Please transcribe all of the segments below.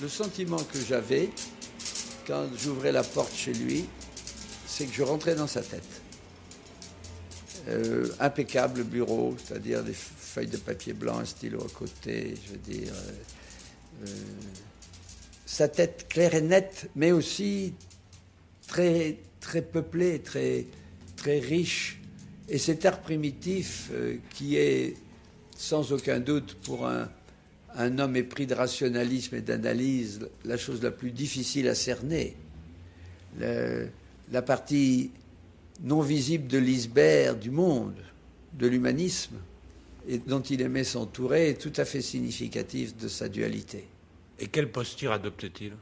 le sentiment que j'avais quand j'ouvrais la porte chez lui, c'est que je rentrais dans sa tête. Euh, impeccable bureau, c'est-à-dire des feuilles de papier blanc, un stylo à côté, je veux dire. Euh, euh, sa tête claire et nette, mais aussi très, très peuplée, très, très riche. Et cet art primitif qui est sans aucun doute pour un, un homme épris de rationalisme et d'analyse la chose la plus difficile à cerner. la partie non visible de l'iceberg du monde, de l'humanisme, et dont il aimait s'entourer, est tout à fait significatif de sa dualité. Et quelle posture adopte-t-il?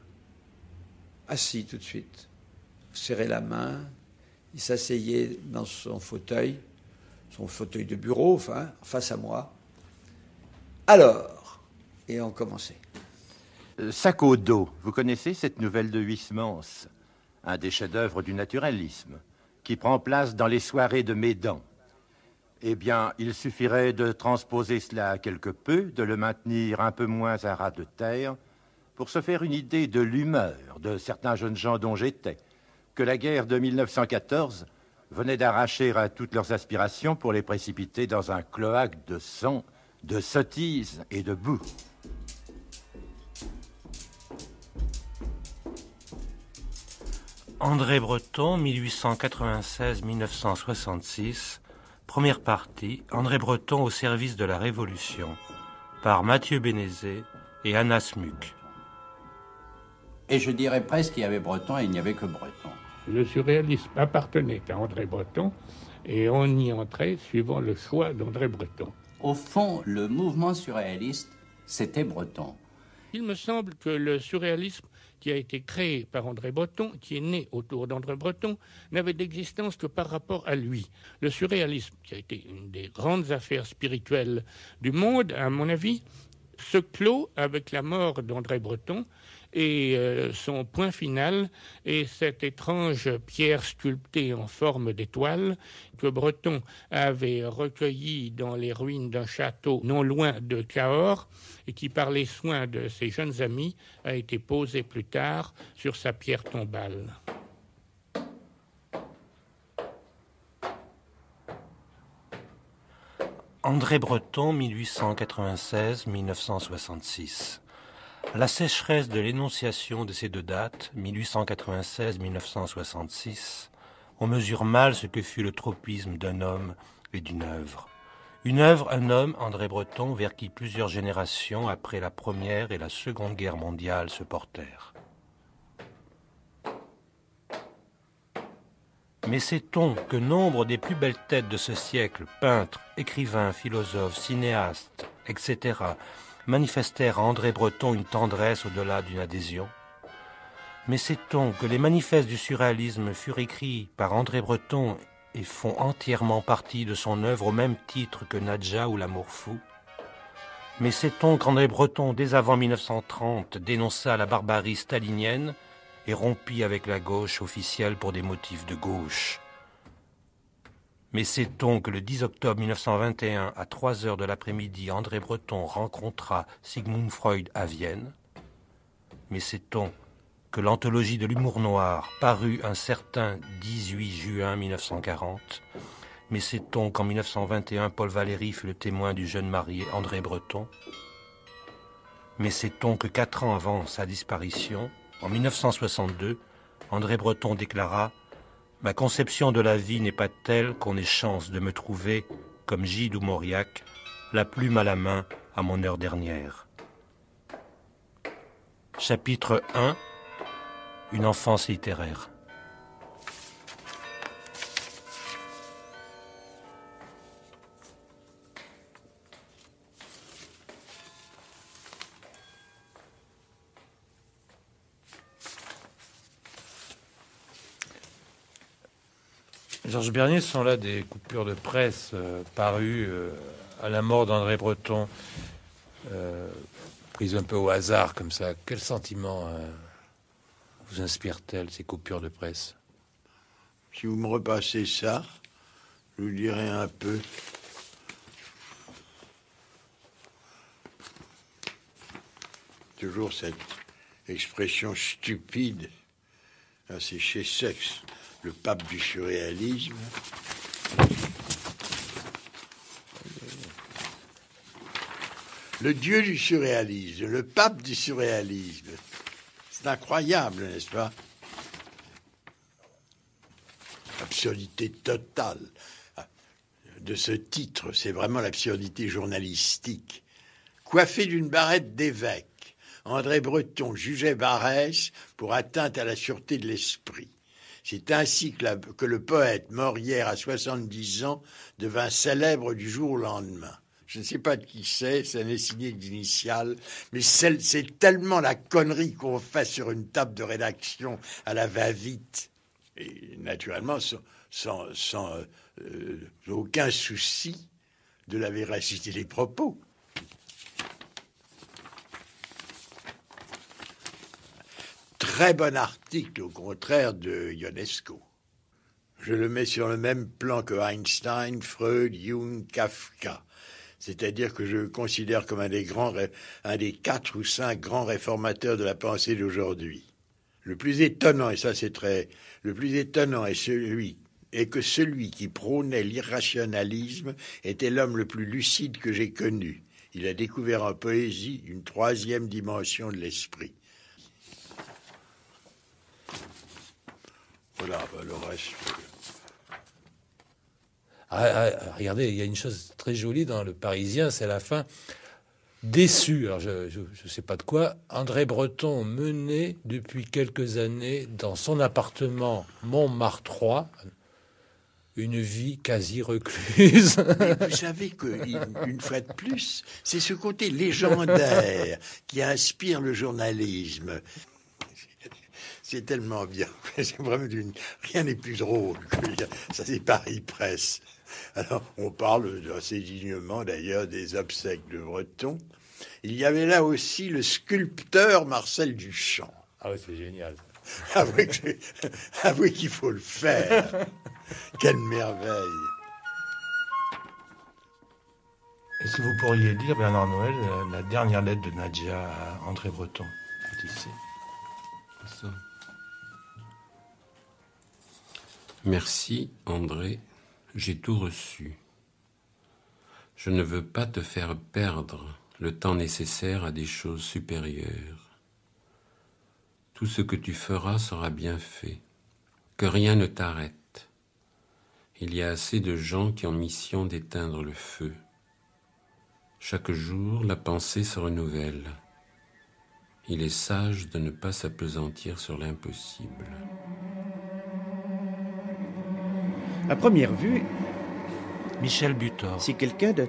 Assis tout de suite, serrait la main, il s'asseyait dans son fauteuil, son fauteuil de bureau, enfin, face à moi. Alors, et on commençait. Euh, sac au dos, vous connaissez cette nouvelle de Huysmans Un des chefs-d'œuvre du naturalisme qui prend place dans les soirées de Médan. Eh bien, il suffirait de transposer cela quelque peu, de le maintenir un peu moins à ras de terre, pour se faire une idée de l'humeur de certains jeunes gens dont j'étais, que la guerre de 1914 venait d'arracher à toutes leurs aspirations pour les précipiter dans un cloaque de sang, de sottises et de boue. André Breton, 1896-1966, première partie, André Breton au service de la Révolution, par Mathieu Bénézé et Anna Smuck. Et je dirais presque qu'il y avait Breton et il n'y avait que Breton. Le surréalisme appartenait à André Breton et on y entrait suivant le choix d'André Breton. Au fond, le mouvement surréaliste, c'était Breton. Il me semble que le surréalisme qui a été créé par André Breton, qui est né autour d'André Breton, n'avait d'existence que par rapport à lui. Le surréalisme, qui a été une des grandes affaires spirituelles du monde, à mon avis, se clôt avec la mort d'André Breton et euh, son point final est cette étrange pierre sculptée en forme d'étoile que Breton avait recueillie dans les ruines d'un château non loin de Cahors et qui, par les soins de ses jeunes amis, a été posée plus tard sur sa pierre tombale. André Breton, 1896-1966. La sécheresse de l'énonciation de ces deux dates, 1896-1966, on mesure mal ce que fut le tropisme d'un homme et d'une œuvre. Une œuvre, un homme, André Breton, vers qui plusieurs générations après la Première et la Seconde Guerre mondiale se portèrent. Mais sait-on que nombre des plus belles têtes de ce siècle, peintres, écrivains, philosophes, cinéastes, etc., manifestèrent à André Breton une tendresse au-delà d'une adhésion. Mais sait-on que les manifestes du surréalisme furent écrits par André Breton et font entièrement partie de son œuvre au même titre que Nadja ou L'amour fou? Mais sait-on qu'André Breton, dès avant 1930, dénonça la barbarie stalinienne et rompit avec la gauche officielle pour des motifs de gauche? Mais sait-on que le 10 octobre 1921, à 3 heures de l'après-midi, André Breton rencontra Sigmund Freud à Vienne? Mais sait-on que l'anthologie de l'humour noir parut un certain 18 juin 1940 Mais sait-on qu'en 1921, Paul Valéry fut le témoin du jeune marié André Breton? Mais sait-on que quatre ans avant sa disparition, en 1962, André Breton déclara Ma conception de la vie n'est pas telle qu'on ait chance de me trouver, comme Gide ou Mauriac, la plume à la main à mon heure dernière. Chapitre 1 Une enfance littéraire. Georges Bernier sont là des coupures de presse euh, parues euh, à la mort d'André Breton, euh, prises un peu au hasard comme ça. Quel sentiment vous inspire-t-elle ces coupures de presse? Si vous me repassez ça, je vous dirai un peu. Toujours cette expression stupide. C'est chez Sex, le pape du surréalisme. Le dieu du surréalisme, le pape du surréalisme. C'est incroyable, n'est-ce pas? Absurdité totale de ce titre, c'est vraiment l'absurdité journalistique. Coiffé d'une barrette d'évêque, André Breton jugeait Barès pour atteinte à la sûreté de l'esprit. C'est ainsi que, le poète, mort hier à 70 ans, devint célèbre du jour au lendemain. Je ne sais pas de qui c'est, ça n'est signé d'initiales, mais c'est tellement la connerie qu'on fait sur une table de rédaction à la va-vite, et naturellement sans, euh, aucun souci de la véracité des propos. Très bon article, au contraire de Ionesco. Je le mets sur le même plan que Einstein, Freud, Jung, Kafka c'est-à-dire que je le considère comme un des quatre ou cinq grands réformateurs de la pensée d'aujourd'hui. Le plus étonnant, et ça c'est très, le plus étonnant est celui, est que celui qui prônait l'irrationalisme était l'homme le plus lucide que j'ai connu. Il a découvert en poésie une troisième dimension de l'esprit. Voilà, bah, le reste. Ah, ah, regardez, il y a une chose très jolie dans le Parisien, c'est la fin. Déçu, alors je ne sais pas de quoi, André Breton menait depuis quelques années dans son appartement Montmartre 3 une vie quasi recluse. vous savez qu'une fois de plus, c'est ce côté légendaire qui inspire le journalisme. C'est tellement bien. C'est vraiment rien n'est plus drôle. Ça, c'est Paris Presse. Alors, on parle assez dignement d'ailleurs des obsèques de Breton. Il y avait là aussi le sculpteur Marcel Duchamp. Ah oui, c'est génial. Avouez qu'il faut le faire. Quelle merveille. Est-ce que vous pourriez lire, Bernard Noël, euh, la dernière lettre de Nadia à André Breton Merci, André j'ai tout reçu. Je ne veux pas te faire perdre le temps nécessaire à des choses supérieures. Tout ce que tu feras sera bien fait. Que rien ne t'arrête. Il y a assez de gens qui ont mission d'éteindre le feu. Chaque jour, la pensée se renouvelle. Il est sage de ne pas s'apesantir sur l'impossible. À première vue, Michel Butor. C'est quelqu'un de.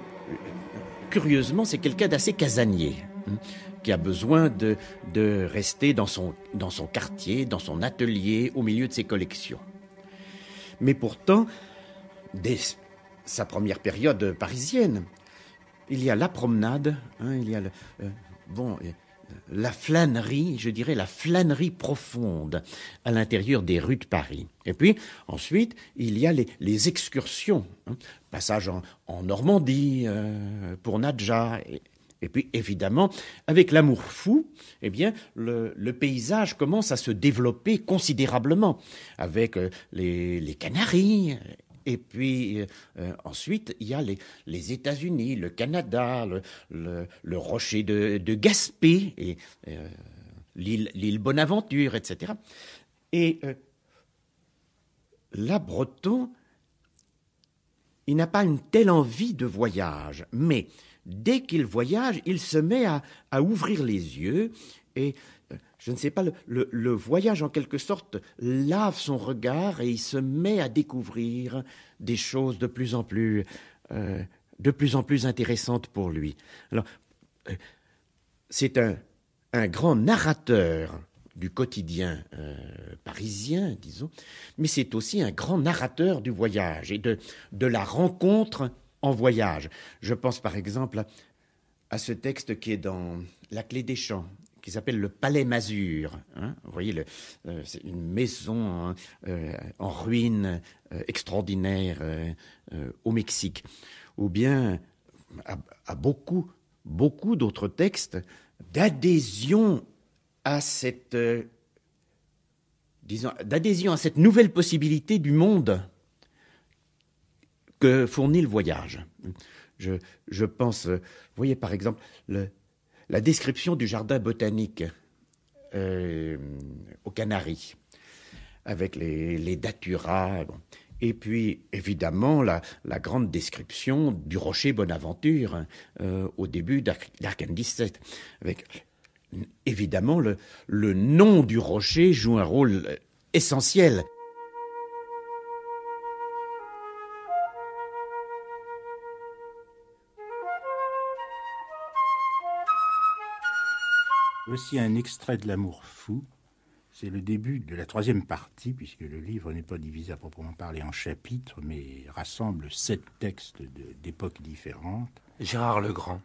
Curieusement, c'est quelqu'un d'assez casanier, hein, qui a besoin de, de rester dans son, dans son quartier, dans son atelier, au milieu de ses collections. Mais pourtant, dès sa première période parisienne, il y a la promenade, hein, il y a le, euh, bon, la flânerie, je dirais la flânerie profonde à l'intérieur des rues de Paris. Et puis ensuite, il y a les, excursions, hein. passage en, Normandie euh, pour Nadja. Et, puis évidemment, avec l'amour fou, eh bien, le, paysage commence à se développer considérablement, avec euh, les Canaries et puis euh, ensuite, il y a les, États-Unis, le Canada, le, rocher de, Gaspé, et euh, l'île Bonaventure, etc. Et euh, là, Breton, il n'a pas une telle envie de voyage, mais dès qu'il voyage, il se met à, à ouvrir les yeux et je ne sais pas, le, voyage en quelque sorte lave son regard et il se met à découvrir des choses de plus en plus, euh, de plus en plus intéressantes pour lui. Alors, euh, c'est un, un, grand narrateur du quotidien euh, parisien, disons, mais c'est aussi un grand narrateur du voyage et de, de la rencontre en voyage. Je pense par exemple à ce texte qui est dans La clé des champs qui s'appelle le Palais Mazur. Hein. Vous voyez, euh, c'est une maison hein, euh, en ruine euh, extraordinaire au Mexique. Ou bien à, beaucoup, beaucoup d'autres textes d'adhésion à cette, disons, d'adhésion à cette nouvelle possibilité du monde que fournit le voyage. Je, je pense, vous voyez par exemple le, la description du jardin botanique euh, aux Canaries, avec les, les daturas. Et puis, évidemment, la, la, grande description du rocher Bonaventure euh, au début d'Arcane 17, avec évidemment le, le nom du rocher joue un rôle essentiel. Voici un extrait de L'amour fou. C'est le début de la troisième partie, puisque le livre n'est pas divisé à proprement parler en chapitres, mais rassemble sept textes d'époques différentes. Gérard Legrand.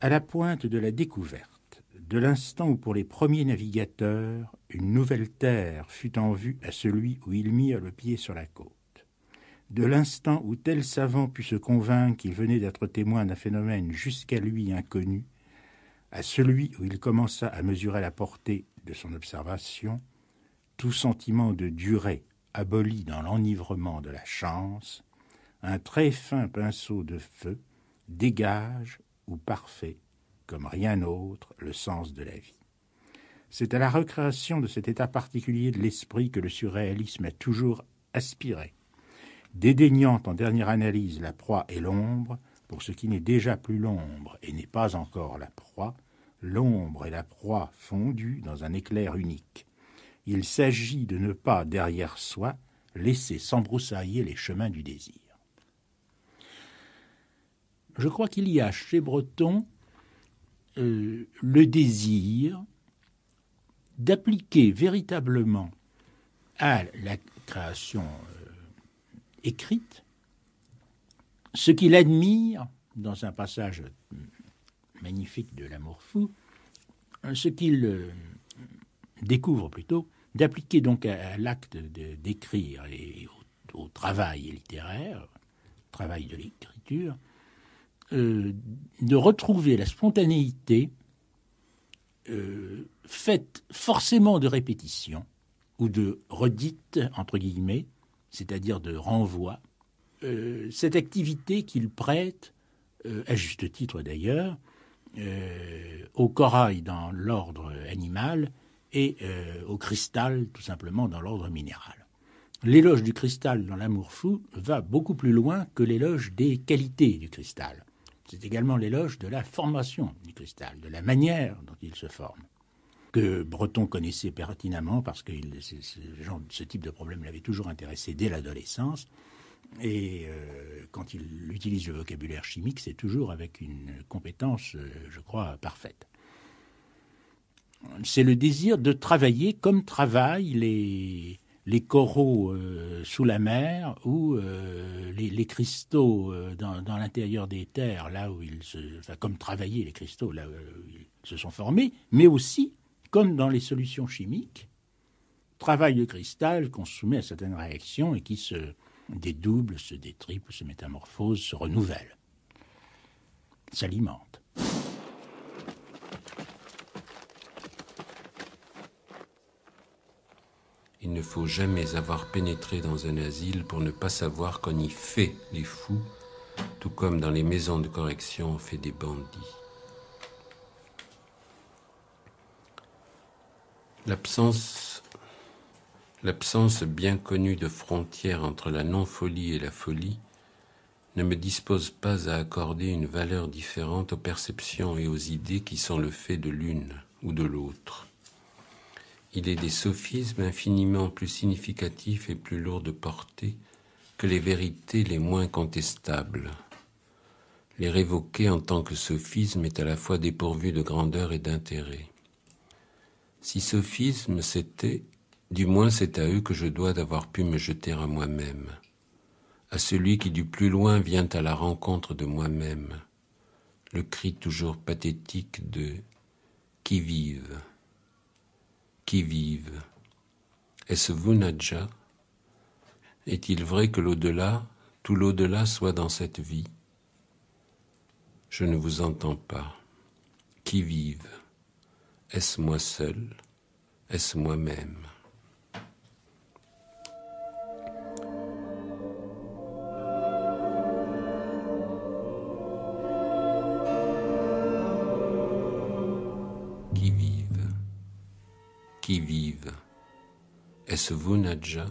À la pointe de la découverte, de l'instant où pour les premiers navigateurs, une nouvelle terre fut en vue à celui où ils mirent le pied sur la côte, de l'instant où tel savant put se convaincre qu'il venait d'être témoin d'un phénomène jusqu'à lui inconnu, à celui où il commença à mesurer la portée de son observation, tout sentiment de durée aboli dans l'enivrement de la chance, un très fin pinceau de feu dégage ou parfait, comme rien autre, le sens de la vie. C'est à la recréation de cet état particulier de l'esprit que le surréalisme a toujours aspiré, dédaignant en dernière analyse la proie et l'ombre, pour ce qui n'est déjà plus l'ombre et n'est pas encore la proie, l'ombre et la proie fondues dans un éclair unique. Il s'agit de ne pas, derrière soi, laisser s'embroussailler les chemins du désir. Je crois qu'il y a chez Breton euh, le désir d'appliquer véritablement à la création euh, écrite ce qu'il admire dans un passage magnifique de l'amour fou, ce qu'il euh, découvre plutôt, d'appliquer donc à, l'acte d'écrire et au, travail littéraire, travail de l'écriture, euh, de retrouver la spontanéité euh, faite forcément de répétition ou de redite, entre guillemets, c'est-à-dire de renvoi, cette activité qu'il prête, à juste titre d'ailleurs, euh, au corail dans l'ordre animal et euh, au cristal tout simplement dans l'ordre minéral. L'éloge du cristal dans l'amour fou va beaucoup plus loin que l'éloge des qualités du cristal. C'est également l'éloge de la formation du cristal, de la manière dont il se forme, que Breton connaissait pertinemment parce que ce type de problème l'avait toujours intéressé dès l'adolescence. Et euh, quand il utilise le vocabulaire chimique, c'est toujours avec une compétence, euh, je crois, parfaite. C'est le désir de travailler comme travaillent les, coraux euh, sous la mer ou les, cristaux dans, dans l'intérieur des terres, là où ils se, enfin, comme travailler les cristaux là où ils se sont formés, mais aussi comme dans les solutions chimiques, travail de cristal qu'on soumet à certaines réactions et qui se dédouble, se détriple, se métamorphose, se renouvelle, s'alimente. Il ne faut jamais avoir pénétré dans un asile pour ne pas savoir qu'on y fait les fous, tout comme dans les maisons de correction on fait des bandits. L'absence L'absence bien connue de frontière entre la non-folie et la folie ne me dispose pas à accorder une valeur différente aux perceptions et aux idées qui sont le fait de l'une ou de l'autre. Il est des sophismes infiniment plus significatifs et plus lourds de portée que les vérités les moins contestables. Les révoquer en tant que sophisme est à la fois dépourvu de grandeur et d'intérêt. Si sophisme c'était du moins c'est à eux que je dois d'avoir pu me jeter à moi-même, à celui qui du plus loin vient à la rencontre de moi-même, le cri toujours pathétique de Qui vive Qui vive? Est-ce vous, Nadja? Est-il vrai que l'au-delà, tout l'au-delà soit dans cette vie? Je ne vous entends pas. Qui vive? Est-ce moi seul? Est-ce moi-même? Qui vive Est-ce vous, Nadja?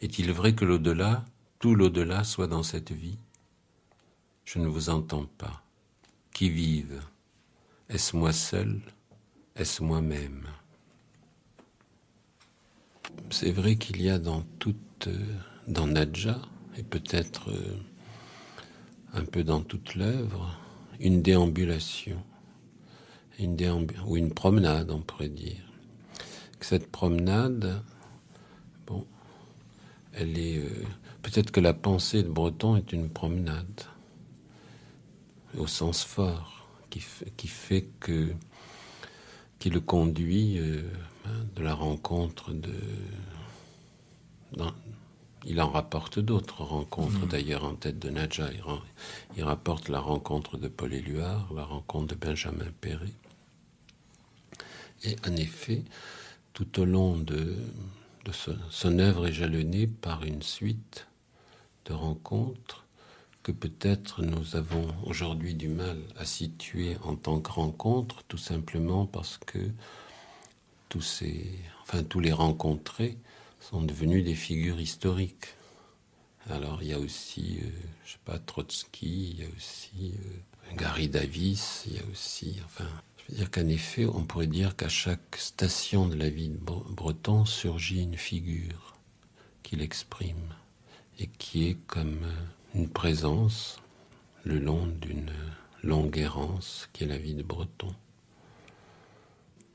Est-il vrai que l'au-delà, tout l'au-delà soit dans cette vie? Je ne vous entends pas. Qui vive Est-ce moi seul? Est-ce moi-même? C'est vrai qu'il y a dans toute, dans Nadja, et peut-être euh, un peu dans toute l'œuvre, une déambulation, ou une promenade, on pourrait dire. Cette promenade, bon, elle est. Euh, peut-être que la pensée de Breton est une promenade, au sens fort, qui qui fait que qui le conduit euh, hein, de la rencontre de. il en rapporte d'autres rencontres, mm. d'ailleurs en tête de Nadja. Il, rapporte la rencontre de Paul Éluard, la rencontre de Benjamin Perret. Et en effet, tout au long de, son œuvre est jalonnée par une suite de rencontres que peut-être nous avons aujourd'hui du mal à situer en tant que rencontre, tout simplement parce que tous ces, enfin tous les rencontrés sont devenus des figures historiques. Alors il y a aussi, euh, je sais pas, Trotsky, il y a aussi euh, Gary Davis, il y a aussi, enfin, je veux dire qu'en effet, on pourrait dire qu'à chaque station de la vie de Breton surgit une figure qui l'exprime et qui est comme euh, une présence le long d'une longue errance qui est la vie de Breton.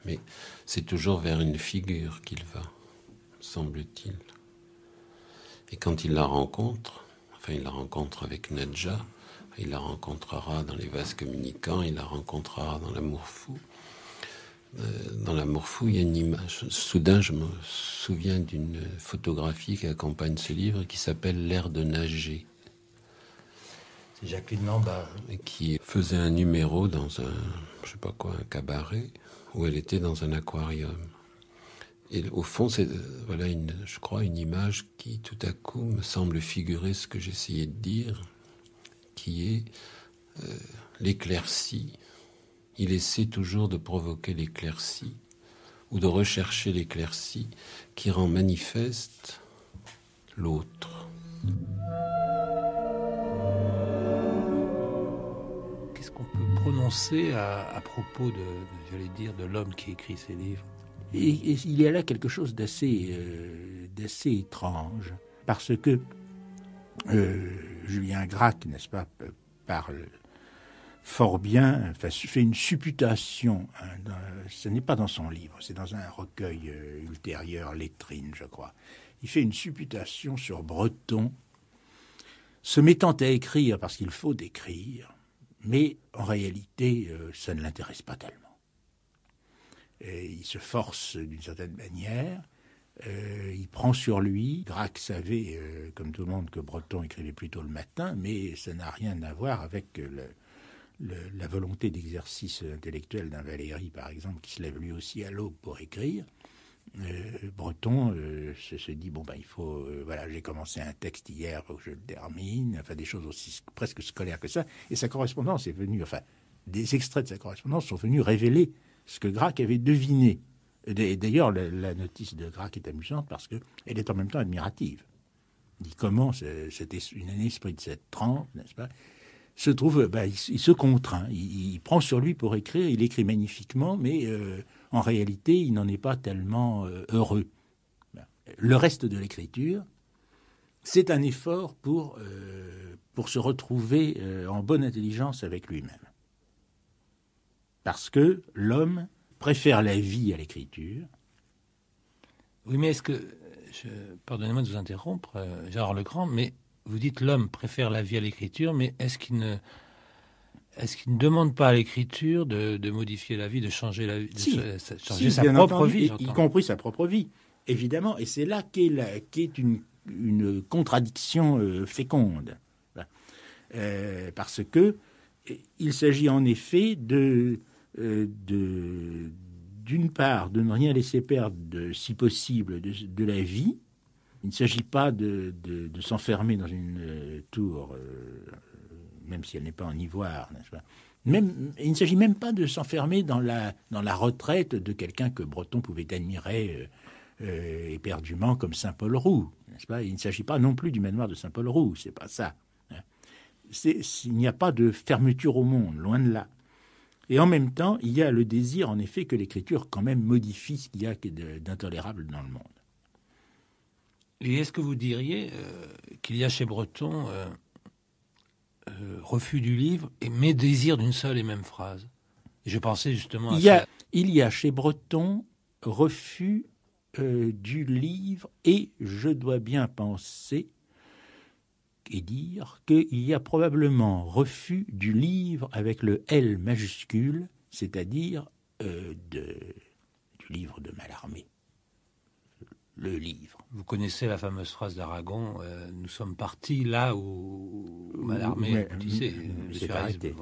Mais c'est toujours vers une figure qu'il va, semble-t-il. Et quand il la rencontre, enfin il la rencontre avec Nadja, il la rencontrera dans les vases communicants, il la rencontrera dans l'amour fou. Euh, dans l'amour fou, il y a une image. Soudain, je me souviens d'une photographie qui accompagne ce livre qui s'appelle L'air de nager. C'est Jacqueline Lambert. Qui faisait un numéro dans un, je sais pas quoi, un cabaret, où elle était dans un aquarium. Et au fond, c'est voilà une, je crois, une image qui tout à coup me semble figurer ce que j'essayais de dire, qui est euh, l'éclaircie. Il essaie toujours de provoquer l'éclaircie ou de rechercher l'éclaircie qui rend manifeste l'autre. prononcer à, propos de, j'allais dire, de l'homme qui écrit ces livres? Et, Il y a là quelque chose d'assez, euh, d'assez étrange, parce que euh, Julien Gracq, n'est-ce pas, parle fort bien, fait une supputation. Hein, ce n'est pas dans son livre, c'est dans un recueil euh, ultérieur, Lettrine, je crois. Il fait une supputation sur Breton, se mettant à écrire parce qu'il faut écrire, mais en réalité, euh, ça ne l'intéresse pas tellement. il se force d'une certaine manière, euh, il prend sur lui. Grac savait, euh, comme tout le monde, que Breton écrivait plutôt le matin, mais ça n'a rien à voir avec la volonté d'exercice intellectuel d'un Valéry, par exemple, qui se lève lui aussi à l'aube pour écrire. Euh, Breton euh, se, dit bon ben il faut euh, voilà j'ai commencé un texte hier faut que je le termine enfin des choses aussi presque scolaires que ça et sa correspondance est venue enfin des extraits de sa correspondance sont venus révéler ce que Gracq avait deviné d'ailleurs la, notice de Gracq est amusante parce que elle est en même temps admirative il dit comment c'était une année esprit de cette 30 n'est-ce pas se trouve ben, il, se contraint il, prend sur lui pour écrire il écrit magnifiquement mais en réalité, il n'en est pas tellement euh, heureux. Le reste de l'écriture, c'est un effort pour, euh, pour se retrouver euh, en bonne intelligence avec lui-même. Parce que l'homme préfère la vie à l'écriture. Oui, mais est-ce que, pardonnez-moi de vous interrompre, Gérard Legrand, mais vous dites l'homme préfère la vie à l'écriture, mais est-ce qu'il ne est-ce qu'il ne demande pas à l'écriture de, modifier la vie, de changer, la, changer sa propre vie Y compris sa propre vie, évidemment. Et c'est là qu'est, est une, une, contradiction euh, féconde. Euh, parce que il s'agit en effet de, euh, de, d'une part, de ne rien laisser perdre, si possible, de, la vie. Il ne s'agit pas de, s'enfermer dans une euh, tour, euh, même si elle n'est pas en ivoire, n'est-ce pas? Même, il ne s'agit même pas de s'enfermer dans la, dans la retraite de quelqu'un que Breton pouvait admirer euh, éperdument comme Saint-Paul Roux. N'est-ce pas? Il ne s'agit pas non plus du manoir de Saint-Paul Roux, c'est pas ça. Hein. il n'y a pas de fermeture au monde, loin de là. Et en même temps, il y a le désir, en effet, que l'écriture quand même modifie ce qu'il y a d'intolérable dans le monde. Et est-ce que vous diriez euh, qu'il y a chez Breton euh, euh, refus du livre et mais désir d'une seule et même phrase? Je pensais justement à il y a, Il y a chez Breton refus du livre et je dois bien penser et dire qu'il y a probablement refus du livre avec le L majuscule, c'est-à-dire euh, du livre de Mallarmé. Le livre. Vous connaissez la fameuse phrase d'Aragon euh, Nous sommes partis là où Mallarmé s'est arrêté.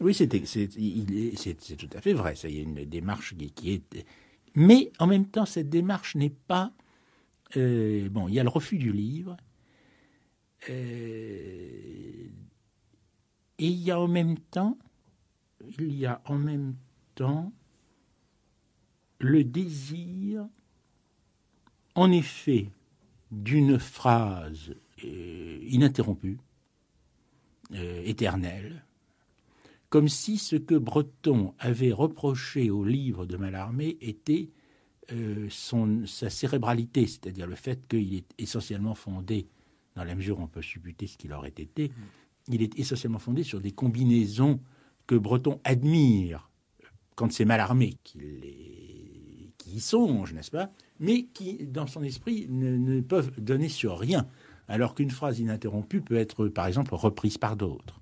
Oui, c'est tout à fait vrai. Ça, il y a une démarche qui, est. Mais en même temps, cette démarche n'est pas. Euh, bon, il y a le refus du livre, et il y a en même temps, le désir, en effet, d'une phrase euh, ininterrompue, euh, éternelle, comme si ce que Breton avait reproché au livre de Mallarmé était sa cérébralité, c'est-à-dire le fait qu'il est essentiellement fondé dans la mesure où on peut supputer ce qu'il aurait été, il est essentiellement fondé sur des combinaisons que Breton admire quand c'est mal armé, qu'il qui y songe, n'est-ce pas Mais qui, dans son esprit, ne, peuvent donner sur rien, alors qu'une phrase ininterrompue peut être, par exemple, reprise par d'autres.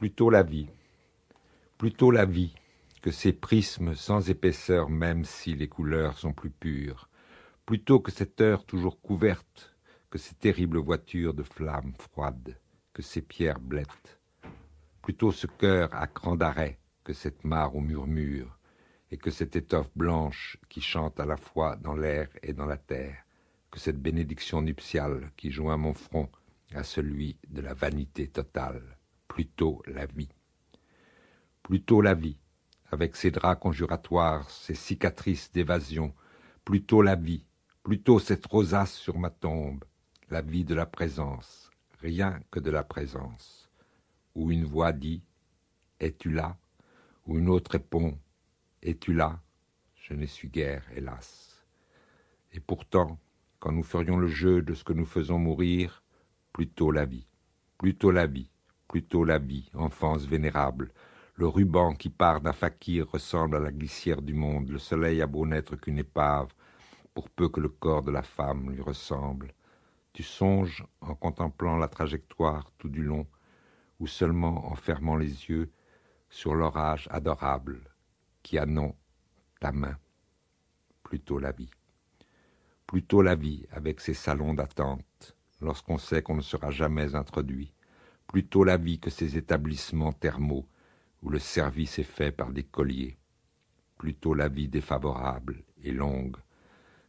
Plutôt la vie, plutôt la vie que ces prismes sans épaisseur même si les couleurs sont plus pures, plutôt que cette heure toujours couverte, que ces terribles voitures de flammes froides, que ces pierres blettes, plutôt ce cœur à cran d'arrêt que cette mare au murmure, et que cette étoffe blanche qui chante à la fois dans l'air et dans la terre, que cette bénédiction nuptiale qui joint mon front à celui de la vanité totale plutôt la vie. Plutôt la vie, avec ses draps conjuratoires, ses cicatrices d'évasion, plutôt la vie, plutôt cette rosace sur ma tombe, la vie de la présence, rien que de la présence, où une voix dit Es-tu là? Où une autre répond Es-tu là? Je ne suis guère, hélas. Et pourtant, quand nous ferions le jeu de ce que nous faisons mourir, plutôt la vie, plutôt la vie, plutôt la vie, enfance vénérable. Le ruban qui part d'un fakir ressemble à la glissière du monde. Le soleil a beau n'être qu'une épave, pour peu que le corps de la femme lui ressemble. Tu songes en contemplant la trajectoire tout du long, ou seulement en fermant les yeux sur l'orage adorable qui a non ta main. Plutôt la vie. Plutôt la vie avec ses salons d'attente, lorsqu'on sait qu'on ne sera jamais introduit plutôt la vie que ces établissements thermaux où le service est fait par des colliers, plutôt la vie défavorable et longue,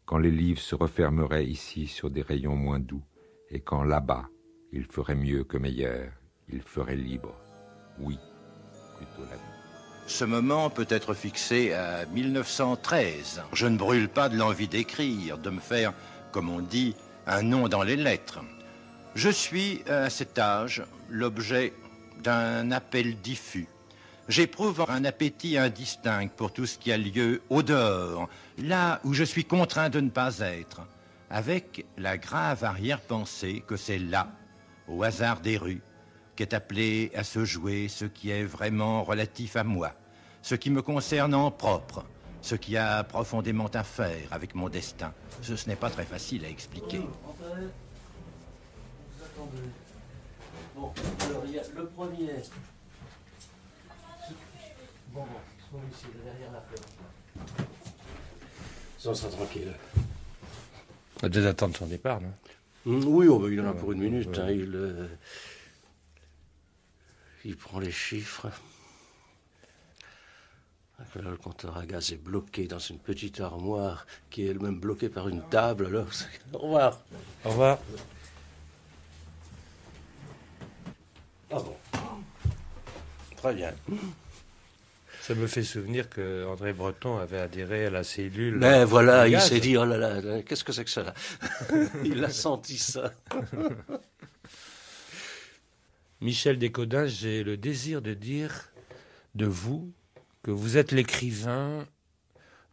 quand les livres se refermeraient ici sur des rayons moins doux, et quand là-bas il ferait mieux que meilleur, il ferait libre. Oui, plutôt la vie. Ce moment peut être fixé à 1913. Je ne brûle pas de l'envie d'écrire, de me faire, comme on dit, un nom dans les lettres. Je suis, à cet âge, l'objet d'un appel diffus. J'éprouve un appétit indistinct pour tout ce qui a lieu au dehors, là où je suis contraint de ne pas être, avec la grave arrière-pensée que c'est là, au hasard des rues, qu'est appelé à se jouer ce qui est vraiment relatif à moi, ce qui me concerne en propre, ce qui a profondément à faire avec mon destin. Ce, ce n'est pas très facile à expliquer. Bon, alors il y a le premier. Bon, bon, celui-ci, derrière la fleur. Ça, on sera tranquille. On va peut-être attendre son départ, non? Mm, Oui, oh, bah, il en a pour une minute. hein, il, euh, il prend les chiffres. Là, le compteur à gaz est bloqué dans une petite armoire qui est elle-même bloquée par une table. Alors, au revoir. Au revoir. Ah bon. Très bien. Ça me fait souvenir que André Breton avait adhéré à la cellule. Mais voilà, du il s'est dit, oh là là, là, qu'est-ce que c'est que ça là Il a senti ça. Michel Descodins, j'ai le désir de dire de vous que vous êtes l'écrivain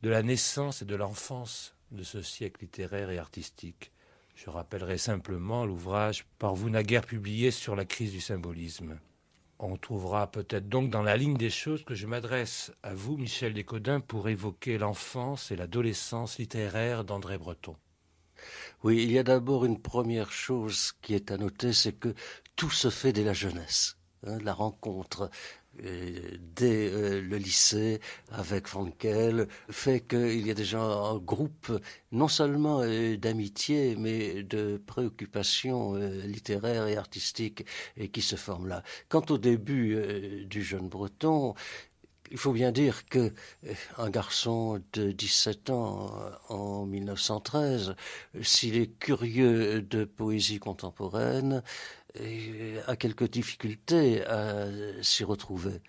de la naissance et de l'enfance de ce siècle littéraire et artistique. Je rappellerai simplement l'ouvrage par vous naguère publié sur la crise du symbolisme. On trouvera peut-être donc dans la ligne des choses que je m'adresse à vous, Michel Descodins, pour évoquer l'enfance et l'adolescence littéraire d'André Breton. Oui, il y a d'abord une première chose qui est à noter, c'est que tout se fait dès la jeunesse. hein, la rencontre dès euh, le lycée avec Frankel fait qu'il y a déjà un groupe non seulement euh, d'amitié mais de préoccupations euh, littéraires et artistiques et qui se forment là. Quant au début du jeune breton, il faut bien dire que un garçon de 17 ans en 1913, euh, s'il est curieux de poésie contemporaine, a quelques difficultés à s'y retrouver.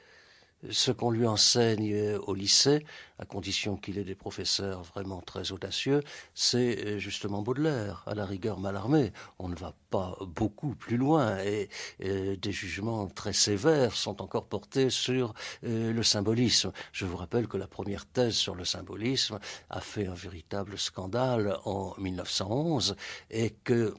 Ce qu'on lui enseigne euh, au lycée, à condition qu'il ait des professeurs vraiment très audacieux, c'est euh, justement Baudelaire, à la rigueur Mallarmé. On ne va pas beaucoup plus loin et euh, des jugements très sévères sont encore portés sur le symbolisme. Je vous rappelle que la première thèse sur le symbolisme a fait un véritable scandale en 1911 et que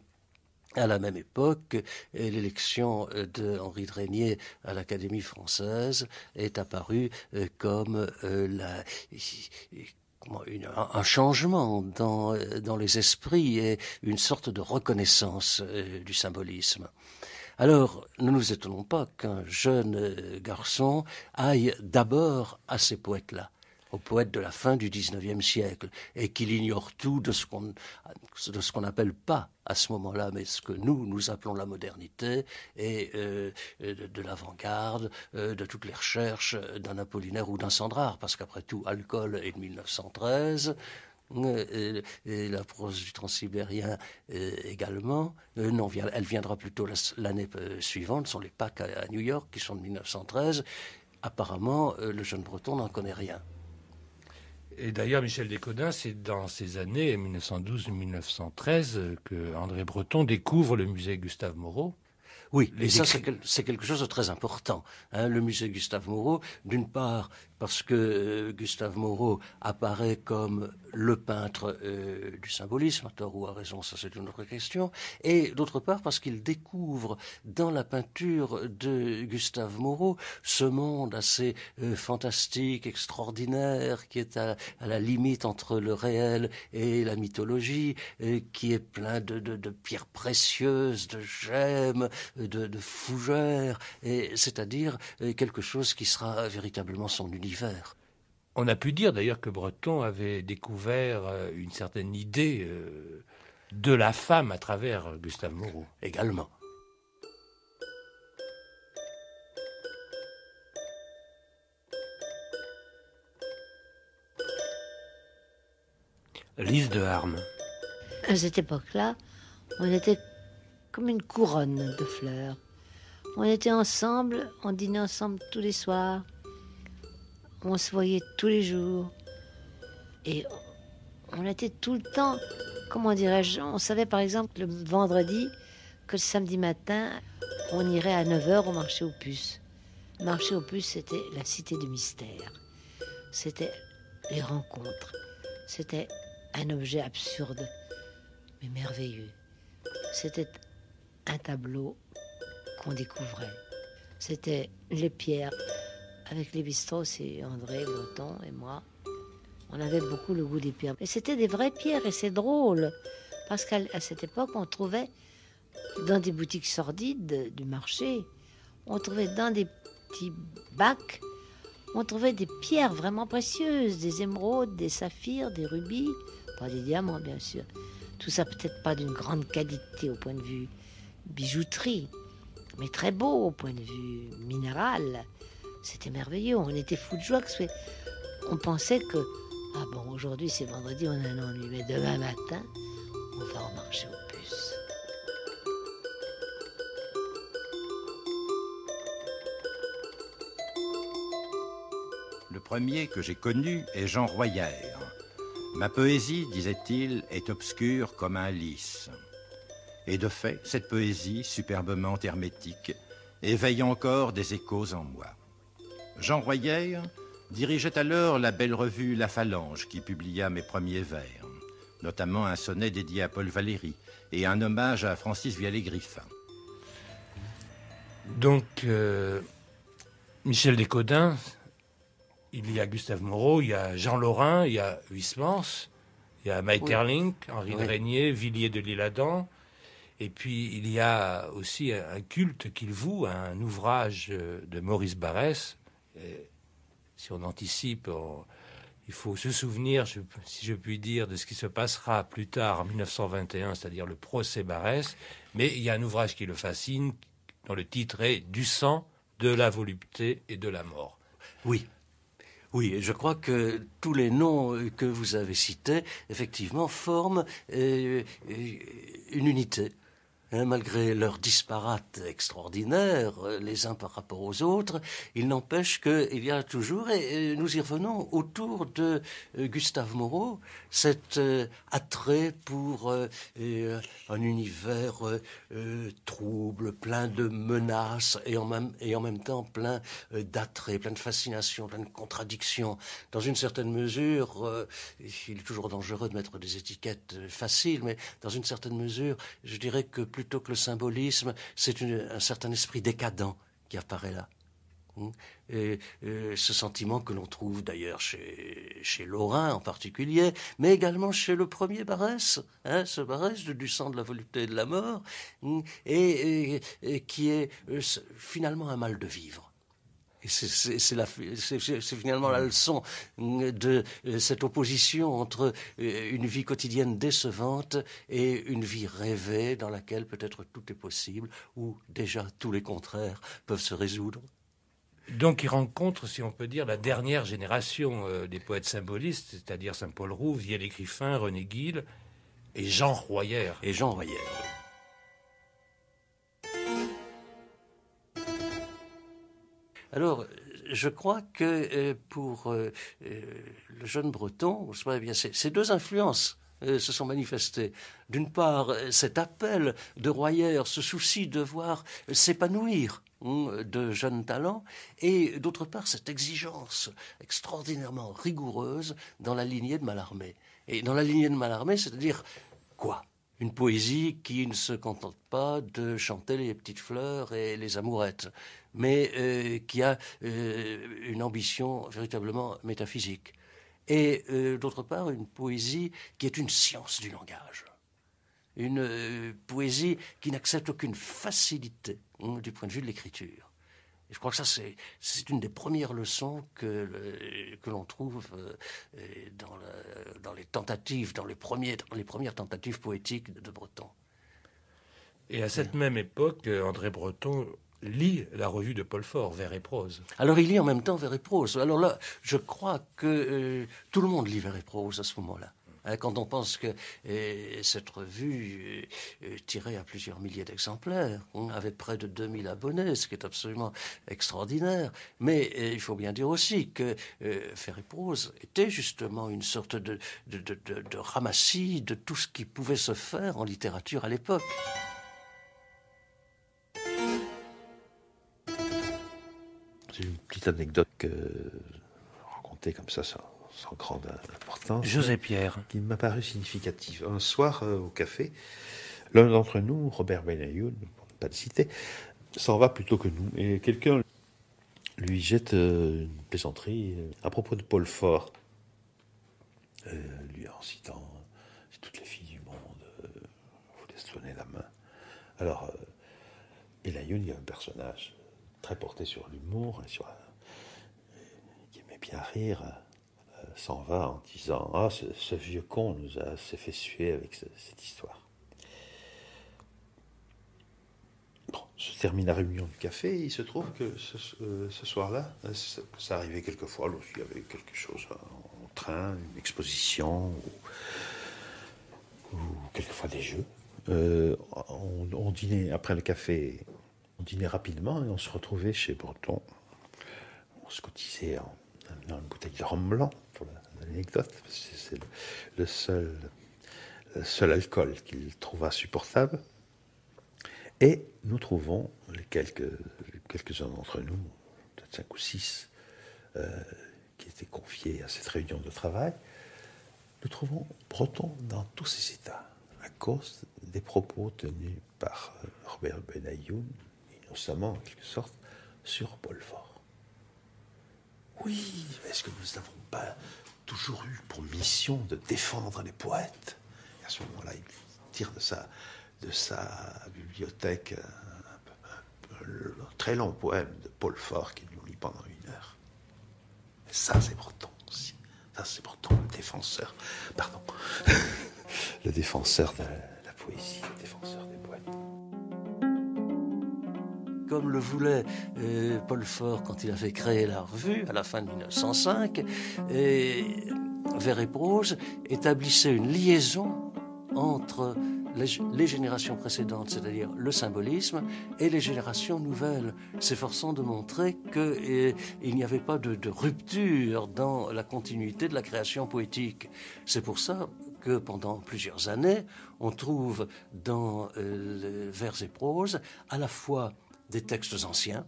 à la même époque, euh, l'élection euh, de Henri Régnier à l'Académie française est apparue euh, comme un, changement dans, dans les esprits et une sorte de reconnaissance du symbolisme. Alors, ne nous étonnons pas qu'un jeune garçon aille d'abord à ces poètes-là, aux poètes de la fin du XIXe siècle, et qu'il ignore tout de ce qu'on de n'appelle pas à ce moment-là, mais ce que nous, nous appelons la modernité, et euh, de, de l'avant-garde, euh, de toutes les recherches d'un Apollinaire ou d'un Sandrard, parce qu'après tout, Alcool est de 1913, euh, et la prose du transsibérien également. Non, elle viendra plutôt la- l'année suivante. Ce sont les Pâques à, New York qui sont de 1913. Apparemment, le jeune breton n'en connaît rien. Et d'ailleurs, Michel Descodins, c'est dans ces années 1912-1913 euh, que André Breton découvre le musée Gustave Moreau. Oui, et ça, c'est quel- c'est quelque chose de très important. hein, le musée Gustave Moreau, d'une part, parce que euh, Gustave Moreau apparaît comme le peintre euh, du symbolisme, à tort ou à raison, ça c'est une autre question, et d'autre part, parce qu'il découvre dans la peinture de Gustave Moreau ce monde assez euh, fantastique, extraordinaire, qui est à, à la limite entre le réel et la mythologie, qui est plein de, de- de pierres précieuses, de gemmes, de, de fougères, et c'est-à-dire euh, quelque chose qui sera véritablement son univers. On a pu dire d'ailleurs que Breton avait découvert euh, une certaine idée euh, de la femme à travers euh, Gustave Moreau. Également. Lise de Harme. À cette époque-là, on était comme une couronne de fleurs. On était ensemble, on dînait ensemble tous les soirs. On se voyait tous les jours. Et on était tout le temps, comment dirais-je, on savait par exemple le vendredi que le samedi matin, on irait à 9h au marché aux puces. Le marché aux puces, c'était la cité du mystère. C'était les rencontres. C'était un objet absurde, mais merveilleux. C'était un tableau qu'on découvrait. C'était les pierres. Avec les Strauss et André Breton et moi, on avait beaucoup le goût des pierres. Et c'était des vraies pierres et c'est drôle. Parce qu'à cette époque, on trouvait dans des boutiques sordides du marché, on trouvait dans des petits bacs, on trouvait des pierres vraiment précieuses, des émeraudes, des saphirs, des rubis, pas des diamants bien sûr, Tout ça peut-être pas d'une grande qualité au point de vue bijouterie, mais très beau au point de vue minéral. C'était merveilleux, on était fous de joie. Que on pensait que, ah bon, aujourd'hui c'est vendredi, on a un ennui, mais demain matin, on va en marcher au puces. Le premier que j'ai connu est Jean Royère. Ma poésie, disait-il, est obscure comme un lys. Et de fait, cette poésie, superbement hermétique, éveille encore des échos en moi. Jean Royer dirigeait alors la belle revue La Phalange qui publia mes premiers vers, notamment un sonnet dédié à Paul Valéry et un hommage à Francis Vialet-Griffin. Donc, euh, Michel Descodins, il y a Gustave Moreau, il y a Jean Lorrain, il y a Huysmans, il y a Maeterlinck, Henri de Régnier, Villiers de l'Isle-Adam. Et puis, il y a aussi un culte qu'il voue à un ouvrage de Maurice Barrès. si on anticipe, il faut se souvenir, si je puis dire, de ce qui se passera plus tard en 1921, c'est-à-dire le procès Barrès. Mais il y a un ouvrage qui le fascine, dont le titre est Du sang, de la volupté et de la mort. Oui, oui, je crois que tous les noms que vous avez cités, effectivement, forment euh, une unité. Hein, malgré leurs disparates extraordinaires, euh, les uns par rapport aux autres, il n'empêche qu'il y a toujours, et nous y revenons, autour de euh, Gustave Moreau, cet euh, attrait pour un univers trouble, plein de menaces, et en même, et en même temps plein d'attrait, plein de fascination, plein de contradictions. Dans une certaine mesure, il est toujours dangereux de mettre des étiquettes faciles, mais dans une certaine mesure, je dirais que plutôt que le symbolisme, c'est un certain esprit décadent qui apparaît là. Hmm? Et, ce sentiment que l'on trouve d'ailleurs chez, chez Lorrain en particulier, mais également chez le premier Barès, hein, ce Barès du sang de la volupté et de la mort, hmm? et, qui est euh, finalement un mal de vivre. C'est finalement la leçon de euh, cette opposition entre euh, une vie quotidienne décevante et une vie rêvée dans laquelle peut-être tout est possible, où déjà tous les contraires peuvent se résoudre. Donc il rencontre, si on peut dire, la dernière génération euh, des poètes symbolistes, c'est-à-dire Saint-Paul Roux, Vielle Griffin, René Guil et Jean Royer. Et Jean Royer. Alors, je crois que euh, pour euh, euh, le jeune breton, eh bien, ces deux influences se sont manifestées. D'une part, cet appel de Royer, ce souci de voir s'épanouir hein, de jeunes talents, et d'autre part, cette exigence extraordinairement rigoureuse dans la lignée de Mallarmé. Et dans la lignée de Mallarmé, c'est-à-dire quoi? Une poésie qui ne se contente pas de chanter les petites fleurs et les amourettes, mais euh, qui a euh, une ambition véritablement métaphysique. Et euh, d'autre part, une poésie qui est une science du langage. Une poésie qui n'accepte aucune facilité hein, du point de vue de l'écriture je crois que ça, c'est une des premières leçons que, que l'on trouve dans, dans, les tentatives, dans les, premiers, dans les premières tentatives poétiques de, Breton. Et à cette même époque, André Breton lit la revue de Paul Fort, Vers et prose. Alors il lit en même temps Vers et prose. Alors là, je crois que euh, tout le monde lit Vers et prose à ce moment-là. Hein, quand on pense que cette revue euh, tirait à plusieurs milliers d'exemplaires, on avait près de 2000 abonnés, ce qui est absolument extraordinaire. Mais euh, il faut bien dire aussi que euh, et Prose était justement une sorte de, de ramassis de tout ce qui pouvait se faire en littérature à l'époque. C'est une petite anecdote que raconter comme ça, sans grande importance. José Pierre. Qui m'a paru significative. Un soir, euh, au café, l'un d'entre nous, Robert Benayoun, pour ne pas le citer, s'en va plutôt que nous. Et quelqu'un lui jette euh, une plaisanterie euh, à propos de Paul Fort. lui en citant toutes les filles du monde vous laisse donner la main. Alors, Benayoun, il y a un personnage porté sur l'humour, sur qui aimait bien rire s'en va en disant Ah, ce, vieux con nous a s'est fait suer avec ce- cette histoire. Bon, se termine la réunion du café et il se trouve que ce, euh, soir-là, euh, ça, arrivait quelquefois, lorsqu'il y avait quelque chose en train, une exposition ou, quelquefois des jeux. Euh, on, on dînait après le café, on dînait rapidement et on se retrouvait chez Breton. On se cotisait en amenant une bouteille de rhum blanc, pour la- l'anecdote, parce que c'est le, seul, seul alcool qu'il trouva supportable. Et nous trouvons les quelques, quelques-uns d'entre nous, peut-être cinq ou six, euh, qui étaient confiés à cette réunion de travail, nous trouvons Breton dans tous ses états, à cause des propos tenus par euh, Robert Benayoun, innocemment en quelque sorte, sur Paul Fort. Oui, est-ce que nous n'avons pas toujours eu pour mission de défendre les poètes? À ce moment-là, il tire de sa, de sa bibliothèque un très long poème de Paul Fort qu'il nous lit pendant une heure. Et ça, c'est Breton aussi. Ça, c'est Breton, le défenseur. Pardon. le défenseur de la poésie, le défenseur des poètes. Comme le voulait euh, Paul Fort quand il avait créé la revue à la fin de 1905, et Vers et Prose établissait une liaison entre les, générations précédentes, c'est-à-dire le symbolisme, et les générations nouvelles, s'efforçant de montrer qu'il n'y avait pas de, rupture dans la continuité de la création poétique. C'est pour ça que pendant plusieurs années, on trouve dans euh, vers et prose à la fois des textes anciens,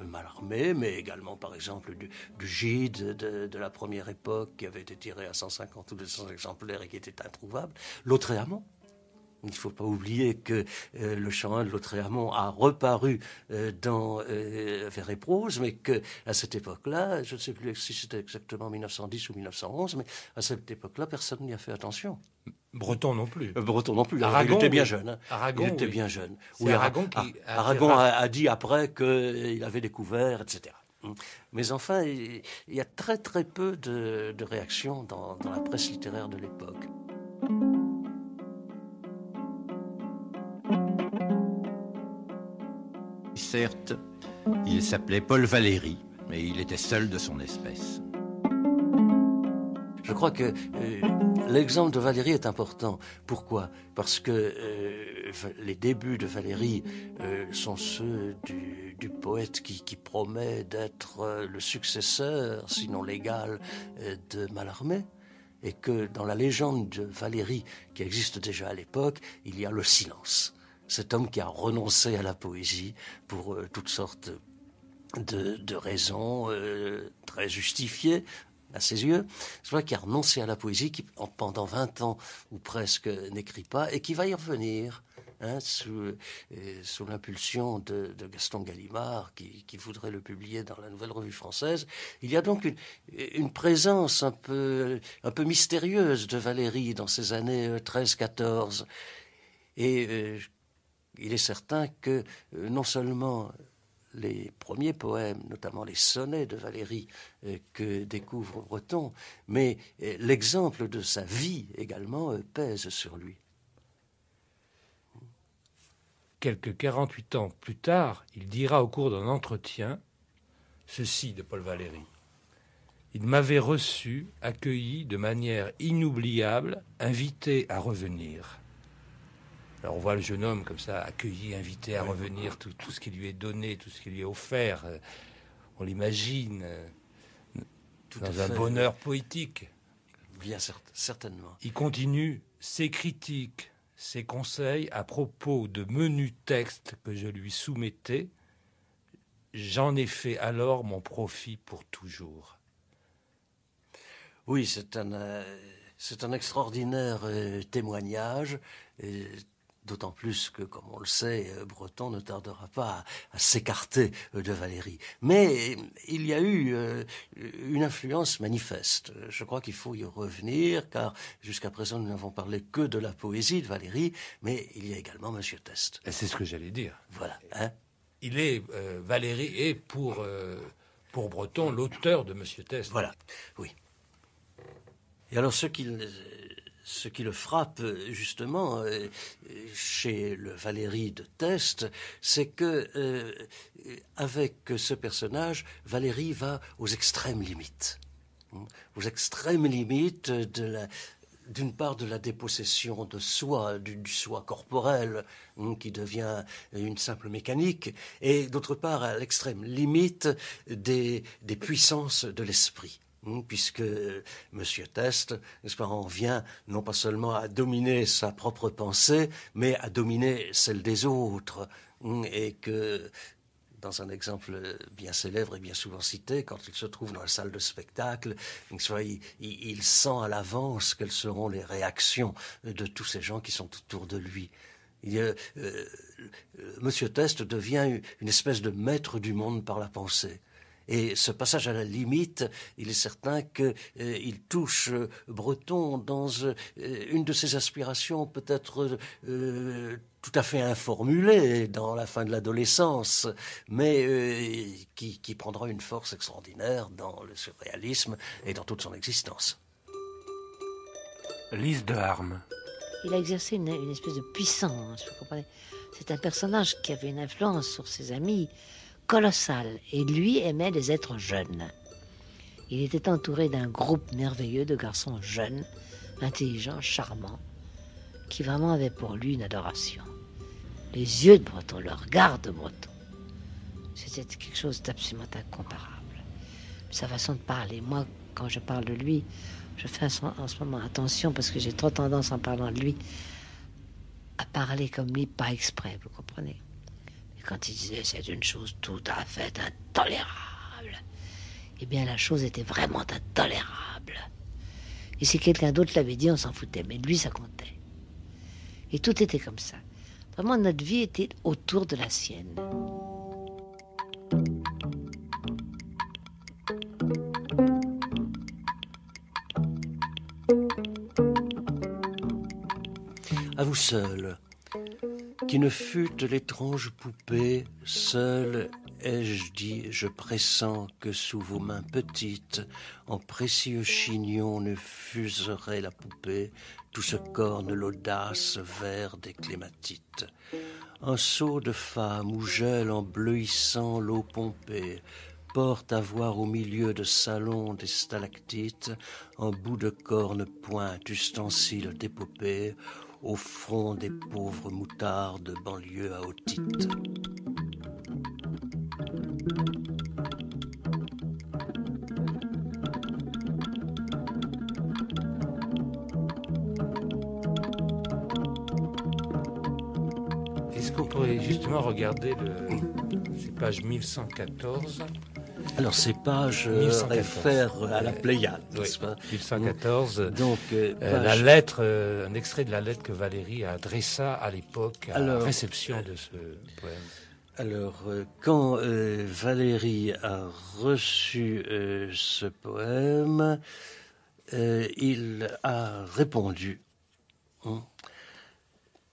euh, Mallarmé, mais également par exemple du, du Gide de, de la première époque qui avait été tiré à 150 ou 200 exemplaires et qui était introuvable, Lautréamont. Il ne faut pas oublier que euh, le chant 1 de Lautréamont a reparu euh, dans euh, Vers et prose, mais que à cette époque-là, je ne sais plus si c'était exactement 1910 ou 1911, mais à cette époque-là, personne n'y a fait attention. Breton non plus. Euh, Breton non plus. Aragon, il était bien jeune. hein. Aragon, il était oui. bien jeune. Oui, Ara- Aragon qui a Aragon a, dit après qu'il avait découvert, etc. Mais enfin, il, il y a très très peu de, de réactions dans, dans la presse littéraire de l'époque. Certes, il s'appelait Paul Valéry, mais il était seul de son espèce. Je crois que euh, l'exemple de Valérie est important. Pourquoi? Parce que euh, les débuts de Valérie euh, sont ceux du, poète qui, promet d'être euh, le successeur, sinon légal, de Mallarmé. Et que dans la légende de Valérie, qui existe déjà à l'époque, il y a le silence. Cet homme qui a renoncé à la poésie pour euh, toutes sortes de, raisons euh, très justifiées à ses yeux. C'est vrai qu'il a renoncé à la poésie, qui en- pendant 20 ans ou presque n'écrit pas, et qui va y revenir. hein, sous, euh, sous l'impulsion de, Gaston Gallimard, qui, qui voudrait le publier dans la Nouvelle Revue Française. Il y a donc une, présence un peu, mystérieuse de Valérie dans ces années euh, 13-14. Et il est certain que euh, non seulement les premiers poèmes, notamment les sonnets de Valérie euh, que découvre Breton, mais euh, l'exemple de sa vie également pèse sur lui. Quelques 48 ans plus tard, il dira au cours d'un entretien ceci de Paul Valéry. Il m'avait reçu, accueilli de manière inoubliable, invité à revenir. Alors on voit le jeune homme comme ça, accueilli, invité à revenir, tout, tout ce qui lui est donné, tout ce qui lui est offert. euh, On l'imagine euh, Tout dans un fait. bonheur poétique. Bien cer- certainement. Il continue ses critiques, ses conseils à propos de menus textes que je lui soumettais. J'en ai fait alors mon profit pour toujours. Oui, c'est un, euh, c'est un extraordinaire euh, témoignage, et d'autant plus que, comme on le sait, euh, Breton ne tardera pas à, à s'écarter euh, de Valérie. Mais euh, il y a eu euh, une influence manifeste. Je crois qu'il faut y revenir, car jusqu'à présent nous n'avons parlé que de la poésie de Valérie, mais il y a également Monsieur Test. C'est ce que j'allais dire. Voilà. Hein Il est, euh, Valéry est pour, euh, pour Breton l'auteur de Monsieur Test. Voilà, oui. Et alors ce qui, ce qui le frappe justement euh, chez le Valérie de Test, c'est que euh, avec ce personnage, Valérie va aux extrêmes limites, aux extrêmes limites d'une part de la dépossession de soi, du, soi corporel, qui devient une simple mécanique, et d'autre part à l'extrême limite des puissances de l'esprit. Hmm, puisque M. Test, n'est-ce pas, en vient non pas seulement à dominer sa propre pensée, mais à dominer celle des autres, hmm, et que dans un exemple bien célèbre et bien souvent cité, quand il se trouve dans la salle de spectacle, il, il sent à l'avance quelles seront les réactions de tous ces gens qui sont autour de lui. Euh, euh, Monsieur Test devient une espèce de maître du monde par la pensée. Et ce passage à la limite, il est certain qu'il euh, touche euh, Breton dans euh, une de ses aspirations peut-être tout à fait informulée dans la fin de l'adolescence, mais qui, prendra une force extraordinaire dans le surréalisme et dans toute son existence. Lise de Harme. Il a exercé une, une espèce de puissance, vous comprenez. C'est un personnage qui avait une influence sur ses amis, colossal et lui aimait les êtres jeunes. Il était entouré d'un groupe merveilleux de garçons jeunes, intelligents, charmants, qui vraiment avaient pour lui une adoration. Les yeux de Breton, le regard de Breton, c'était quelque chose d'absolument incomparable. Sa façon de parler, moi, quand je parle de lui, je fais en ce moment attention parce que j'ai trop tendance en parlant de lui à parler comme lui, pas exprès, vous comprenez? Quand il disait c'est une chose tout à fait intolérable, eh bien la chose était vraiment intolérable. Et si quelqu'un d'autre l'avait dit, on s'en foutait, mais lui, ça comptait. Et tout était comme ça. Vraiment, notre vie était autour de la sienne. À vous seul, qui ne fût l'étrange poupée, seule ai-je dit, je pressens que sous vos mains petites, en précieux chignon ne fuserait la poupée, tout ce corne l'audace vert des clématites. Un seau de femme où gèle en bleuissant l'eau pompée, porte à voir au milieu de salons des stalactites, un bout de corne pointe, ustensile d'épopée, au front des pauvres moutards de banlieue à otite. Est-ce qu'on pourrait justement regarder le, ces pages 1114 alors ces pages euh, réfèrent à la Pléiade, n'est-ce pas 1114. Donc euh, euh, la lettre, un extrait de la lettre que Valérie adressa à l'époque à la réception de ce poème. Alors, quand Valérie a reçu ce poème, il a répondu hein,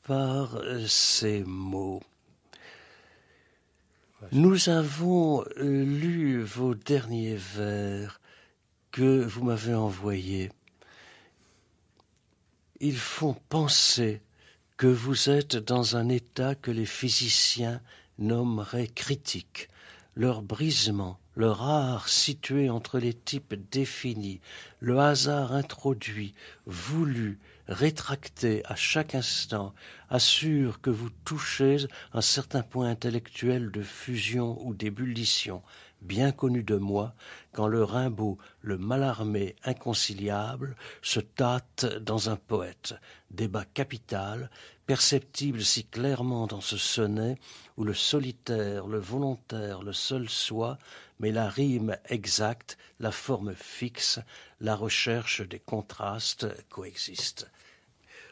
par ces mots. Nous avons euh, lu vos derniers vers que vous m'avez envoyés. Ils font penser que vous êtes dans un état que les physiciens nommeraient critique. Leur brisement, leur art situé entre les types définis, le hasard introduit, voulu, rétracté à chaque instant, assure que vous touchez un certain point intellectuel de fusion ou d'ébullition, bien connu de moi, quand le Rimbaud, le malarmé inconciliable, se tâte dans un poète. Débat capital, perceptible si clairement dans ce sonnet où le solitaire, le volontaire, le seul soi, mais la rime exacte, la forme fixe, la recherche des contrastes coexistent.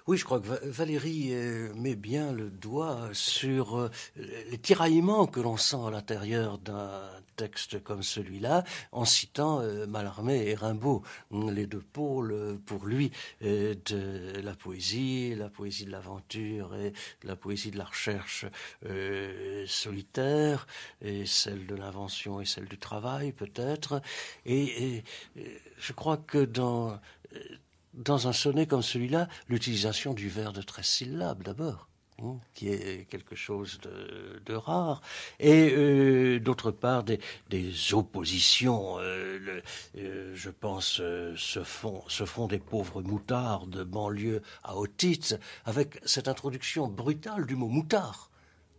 Oui, je crois que Valérie euh, met bien le doigt sur euh, les tiraillements que l'on sent à l'intérieur d'un texte comme celui-là, en citant euh, Mallarmé et Rimbaud, les deux pôles pour lui de la poésie, la poésie de l'aventure et la poésie de la recherche solitaire, et celle de l'invention et celle du travail peut-être. et je crois que dans dans un sonnet comme celui-là, l'utilisation du vers de 13 syllabes d'abord. Hein, qui est quelque chose de, rare, et euh, d'autre part des, oppositions. Euh, euh, je pense ce font, ce font des pauvres moutards de banlieue à Otite, avec cette introduction brutale du mot moutard.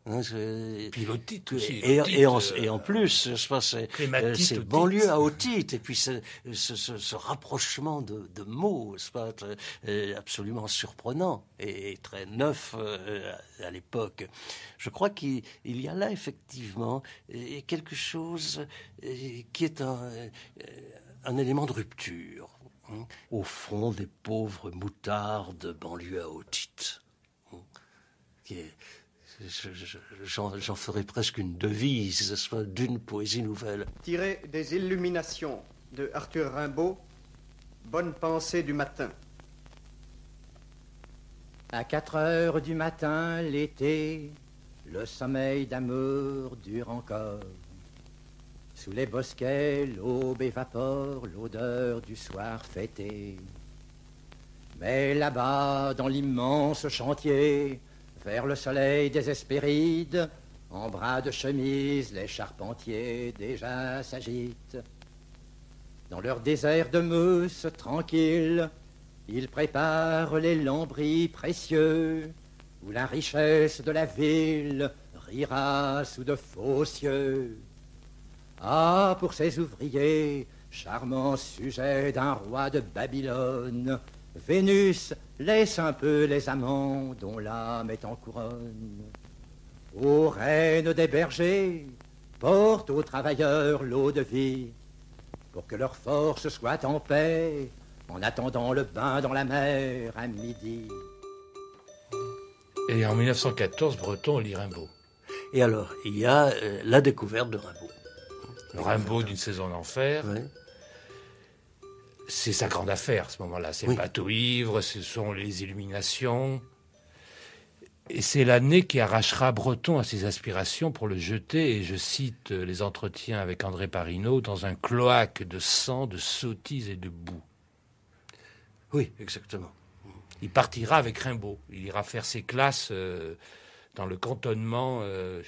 Hein, puis l'otite aussi. Et, et, en, et, en, plus, je pense, c'est banlieue à otite, et puis ce, ce, ce, rapprochement de, de mots, pas absolument surprenant et, très neuf euh, à l'époque. Je crois qu'il y a là effectivement quelque chose qui est un, un élément de rupture hein, au fond des pauvres moutards de banlieue à otite, hein, qui est j'en ferai presque une devise, soit d'une poésie nouvelle. Tiré des Illuminations de Arthur Rimbaud, Bonne pensée du matin. À quatre heures du matin, l'été, le sommeil d'amour dure encore. Sous les bosquets, l'aube évapore l'odeur du soir fêté. Mais là-bas, dans l'immense chantier, vers le soleil des Hespérides, en bras de chemise, les charpentiers déjà s'agitent. Dans leur désert de mousse tranquille, ils préparent les lambris précieux, où la richesse de la ville rira sous de faux cieux. Ah, pour ces ouvriers, charmants sujets d'un roi de Babylone, Vénus laisse un peu les amants dont l'âme est en couronne. Ô reine des bergers, porte aux travailleurs l'eau de vie, pour que leur force soit en paix, en attendant le bain dans la mer à midi. Et en 1914, Breton lit Rimbaud. Et alors, il y a euh, la découverte de Rimbaud. Le Rimbaud d'une saison d'enfer c'est sa grande affaire à ce moment-là. C'est Bateau Ivre, ce sont les illuminations. Et c'est l'année qui arrachera Breton à ses aspirations pour le jeter, et je cite les entretiens avec André Parino, dans un cloaque de sang, de sottises et de boue. Oui, exactement. Il partira avec Rimbaud. Il ira faire ses classes euh, dans le cantonnement euh,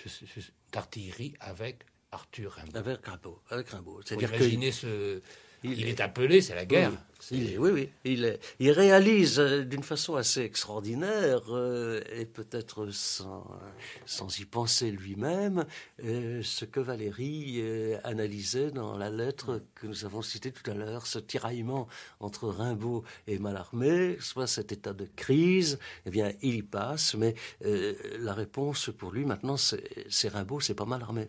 d'artillerie avec Arthur Rimbaud. Avec Rimbaud. Avec Rimbaud. C'est-à-dire ce il, est appelé, c'est la guerre. Oui, oui, oui. Il, il réalise euh, d'une façon assez extraordinaire euh, et peut-être sans, sans y penser lui-même euh, ce que Valérie analysait dans la lettre que nous avons citée tout à l'heure, ce tiraillement entre Rimbaud et Mallarmé, soit cet état de crise. Eh bien, il y passe, mais la réponse pour lui maintenant, c'est Rimbaud, c'est pas Mallarmé.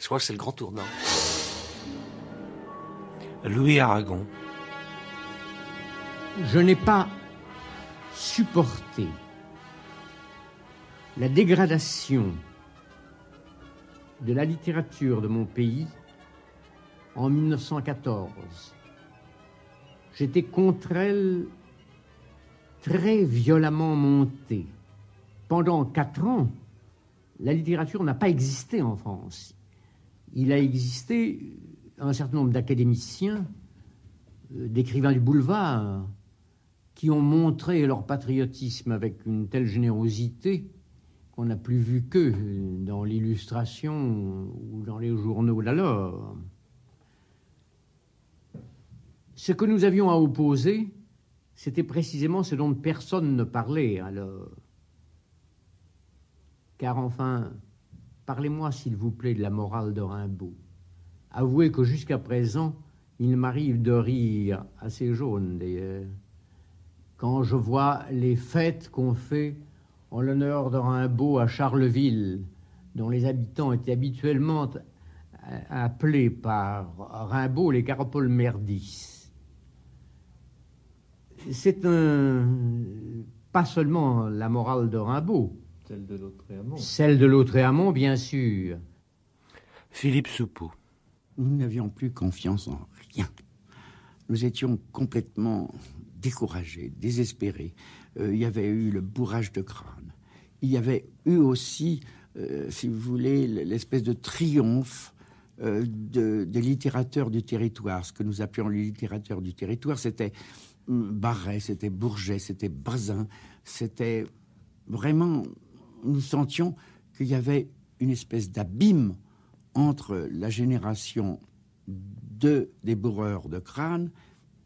Je crois que c'est le grand tournant. Louis Aragon. Je n'ai pas supporté la dégradation de la littérature de mon pays en 1914. J'étais contre elle très violemment montée. Pendant quatre ans, la littérature n'a pas existé en France. Il a existé un certain nombre d'académiciens, euh, d'écrivains du boulevard, qui ont montré leur patriotisme avec une telle générosité qu'on n'a plus vu qu'eux dans l'illustration ou dans les journaux d'alors. Ce que nous avions à opposer, c'était précisément ce dont personne ne parlait alors. Car enfin, parlez-moi s'il vous plaît de la morale de Rimbaud. Avouez que jusqu'à présent, il m'arrive de rire, assez jaune d'ailleurs, quand je vois les fêtes qu'on fait en l'honneur de Rimbaud à Charleville, dont les habitants étaient habituellement appelés par Rimbaud les carapoles merdis. C'est un, pas seulement la morale de Rimbaud. Celle de Lautréamont. Celle de Lautréamont, bien sûr. Philippe Soupeau. Nous n'avions plus confiance en rien. Nous étions complètement découragés, désespérés. Euh, il y avait eu le bourrage de crâne. Il y avait eu aussi, euh, si vous voulez, l'espèce de triomphe euh, de, des littérateurs du territoire. Ce que nous appelions les littérateurs du territoire, c'était Barret, c'était Bourget, c'était Bazin, c'était vraiment. Nous sentions qu'il y avait une espèce d'abîme entre la génération de, des bourreurs de crâne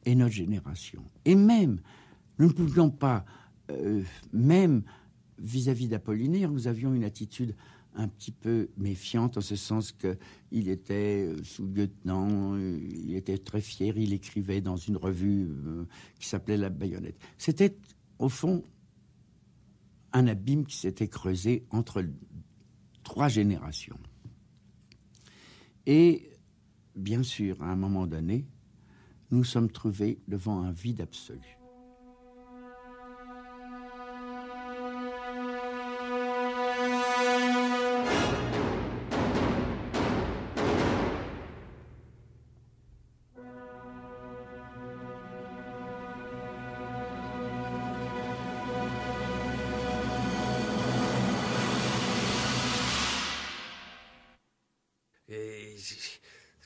et notre génération. Et même, nous ne pouvions pas, euh, même vis-à-vis d'Apollinaire, nous avions une attitude un petit peu méfiante en ce sens qu'il était euh, sous-lieutenant, euh, il était très fier, il écrivait dans une revue qui s'appelait La Bayonnette. C'était au fond un abîme qui s'était creusé entre trois générations. Et bien sûr, à un moment donné, nous sommes trouvés devant un vide absolu.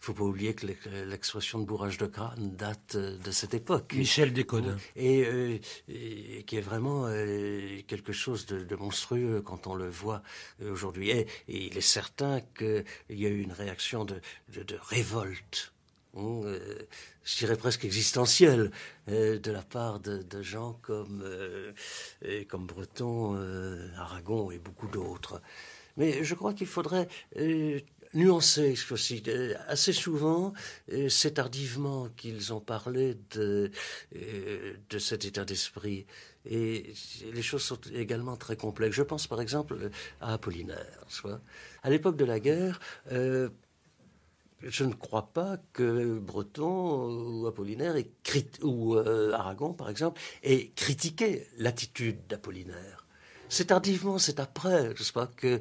Que l'expression de bourrage de crâne date euh, de cette époque. Michel Descodins. Et, euh, et, qui est vraiment euh, quelque chose de, monstrueux quand on le voit aujourd'hui. Et, il est certain qu'il y a eu une réaction de, de, révolte. Hein, je dirais presque existentielle de la part de, gens comme, comme Breton, Aragon et beaucoup d'autres. Mais je crois qu'il faudrait nuancé aussi. Euh, assez souvent, euh, c'est tardivement qu'ils ont parlé de, euh, de cet état d'esprit. Et les choses sont également très complexes. Je pense par exemple à Apollinaire. À l'époque de la guerre, je ne crois pas que Breton ou Apollinaire ou Aragon, par exemple, aient critiqué l'attitude d'Apollinaire. C'est tardivement, c'est après, je pas, que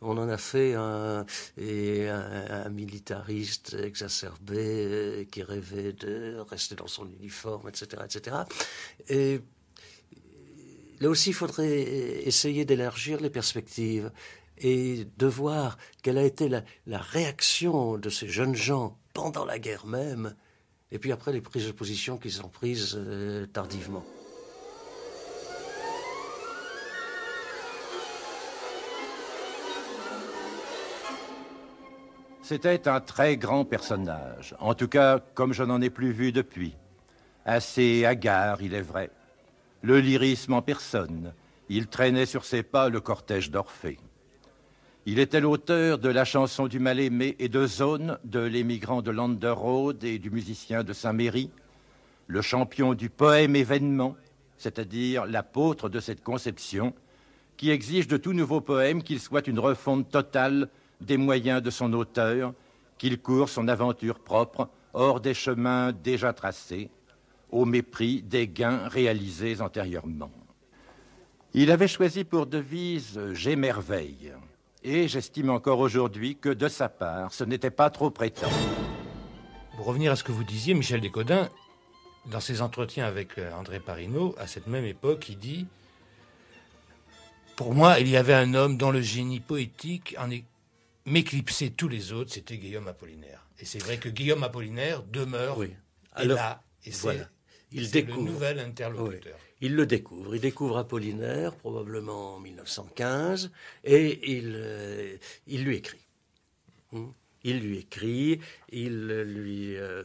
on, en a fait un, un, militariste exacerbé euh, qui rêvait de rester dans son uniforme, etc., etc. Et là aussi, il faudrait essayer d'élargir les perspectives et de voir quelle a été la, réaction de ces jeunes gens pendant la guerre même, et puis après les prises de position qu'ils ont prises euh, tardivement. C'était un très grand personnage, en tout cas comme je n'en ai plus vu depuis. Assez hagard, il est vrai. Le lyrisme en personne, il traînait sur ses pas le cortège d'Orphée. Il était l'auteur de la chanson du mal-aimé et de Zone, de l'émigrant de Landerode et du musicien de Saint-Méry, le champion du poème événement, c'est-à-dire l'apôtre de cette conception, qui exige de tout nouveau poème qu'il soit une refonte totale des moyens de son auteur, qu'il court son aventure propre hors des chemins déjà tracés, au mépris des gains réalisés antérieurement. Il avait choisi pour devise J'émerveille, et j'estime encore aujourd'hui que de sa part, ce n'était pas trop prétend. Pour revenir à ce que vous disiez, Michel Descodins, dans ses entretiens avec euh, André Parino, à cette même époque, il dit Pour moi, il y avait un homme dont le génie poétique en est m'éclipser tous les autres, c'était Guillaume Apollinaire. Et c'est vrai que Guillaume Apollinaire demeure oui. là, et voilà. il découvre. le nouvel interlocuteur. Il le découvre. Il découvre Apollinaire, probablement en 1915, et il, euh, il lui écrit. Hmm. Il lui écrit, il lui euh,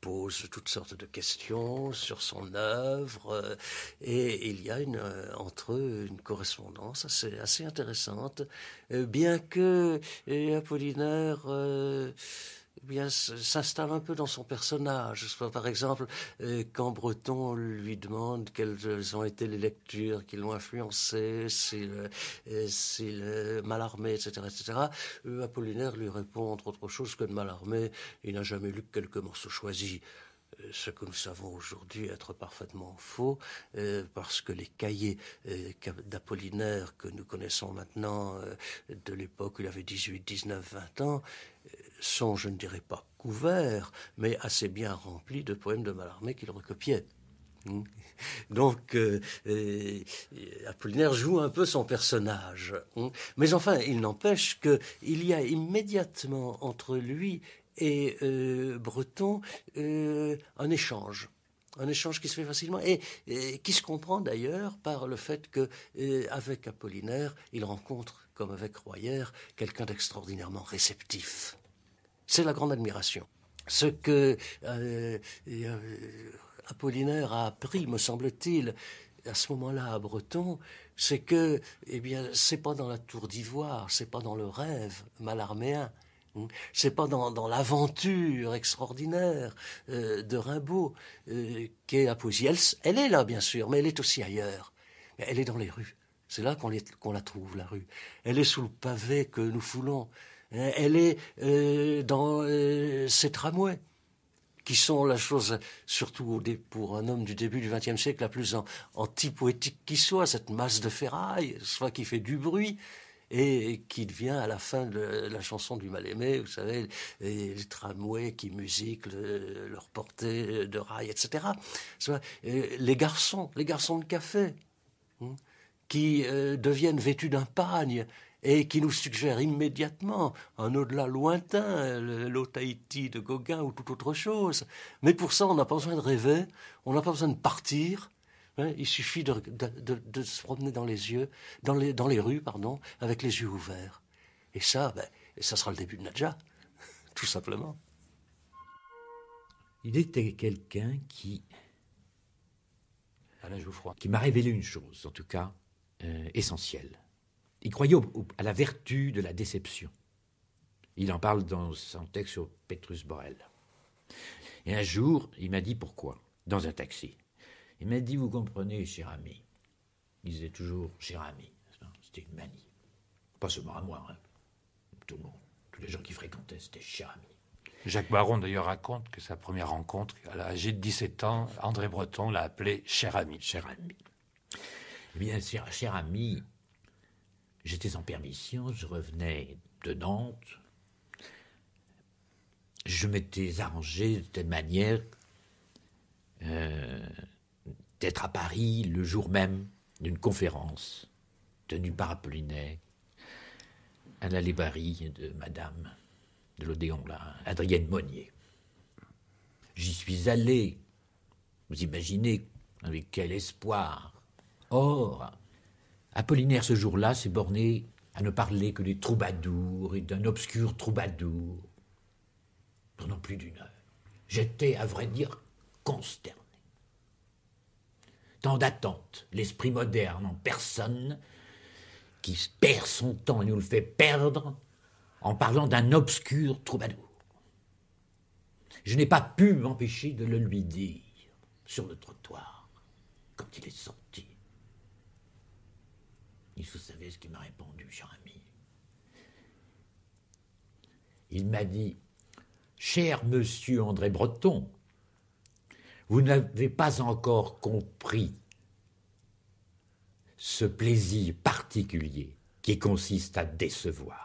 pose toutes sortes de questions sur son œuvre euh, et il y a euh, entre eux une correspondance assez, assez intéressante, bien que Apollinaire bien, s'installe un peu dans son personnage. Par exemple, euh, quand Breton lui demande quelles ont été les lectures qui l'ont influencé, s'il est Malarmé, etc., etc., Apollinaire lui répond, entre autres choses que de Malarmé, il n'a jamais lu que quelques morceaux choisis euh, ce que nous savons aujourd'hui être parfaitement faux, euh, parce que les cahiers d'Apollinaire que nous connaissons maintenant, de l'époque où il avait 18, 19, 20 ans, sont, je ne dirais pas couverts, mais assez bien remplis de poèmes de Mallarmé qu'il recopiait. Hmm. Donc, euh, euh, Apollinaire joue un peu son personnage. Hmm. Mais enfin, il n'empêche qu'il y a immédiatement entre lui et euh, Breton un échange un échange qui se fait facilement et, qui se comprend d'ailleurs par le fait que avec Apollinaire, il rencontre, comme avec Royer, quelqu'un d'extraordinairement réceptif. C'est la grande admiration. Ce que Apollinaire a appris, me semble-t-il, à ce moment-là à Breton, c'est que, eh bien, c'est pas dans la tour d'ivoire, c'est pas dans le rêve malarméen, hein, c'est pas dans, l'aventure extraordinaire euh, de Rimbaud euh, qu'est la poésie. Elle, est là, bien sûr, mais elle est aussi ailleurs. Elle est dans les rues. C'est là qu'on la trouve, la rue. Elle est sous le pavé que nous foulons. Hein, elle est euh, dans ces tramways qui sont la chose, surtout pour un homme du début du XXe siècle, la plus anti-poétique qui soit, cette masse de ferraille, soit qui fait du bruit, et qui devient à la fin de la chanson du mal-aimé, vous savez, les, tramways qui musiquent leur portée de rail, etc. Les garçons, les garçons de café, hein, qui euh, deviennent vêtus d'un pagne et qui nous suggère immédiatement un au-delà lointain, l'Otaïti de Gauguin ou toute autre chose. Mais pour ça, on n'a pas besoin de rêver, on n'a pas besoin de partir. Hein. il suffit de, se promener dans les yeux, dans les, rues, pardon, avec les yeux ouverts. Et ça, ben, ça sera le début de Nadja, tout simplement. Il était quelqu'un qui, qui m'a révélé une chose, en tout cas euh, essentielle il croyait à la vertu de la déception. Il en parle dans son texte sur Petrus Borel. Et un jour, il m'a dit pourquoi, dans un taxi. Il m'a dit, vous comprenez, cher ami. Il disait toujours, cher ami. C'était une manie. Pas seulement à moi, hein. tout le monde, tous les gens qui fréquentaient, c'était cher ami. Jacques Baron d'ailleurs raconte que sa première rencontre, à l'âge de 17 ans, André Breton l'a appelé cher ami. Cher ami. Eh bien, cher, cher ami, J'étais en permission, je revenais de Nantes. Je m'étais arrangé de telle manière euh, d'être à Paris le jour même d'une conférence tenue par Apollinaire à la librairie de Madame de l'Odéon, Adrienne Monnier. J'y suis allé. Vous imaginez avec quel espoir. Or, Apollinaire ce jour-là s'est borné à ne parler que des troubadours et d'un obscur troubadour pendant plus d'une heure. J'étais, à vrai dire, consterné. Tant d'attentes, l'esprit moderne en personne, qui perd son temps et nous le fait perdre en parlant d'un obscur troubadour. Je n'ai pas pu m'empêcher de le lui dire sur le trottoir quand il est sorti. Vous savez ce qu'il m'a répondu, cher ami. Il m'a dit Cher monsieur André Breton, vous n'avez pas encore compris ce plaisir particulier qui consiste à décevoir.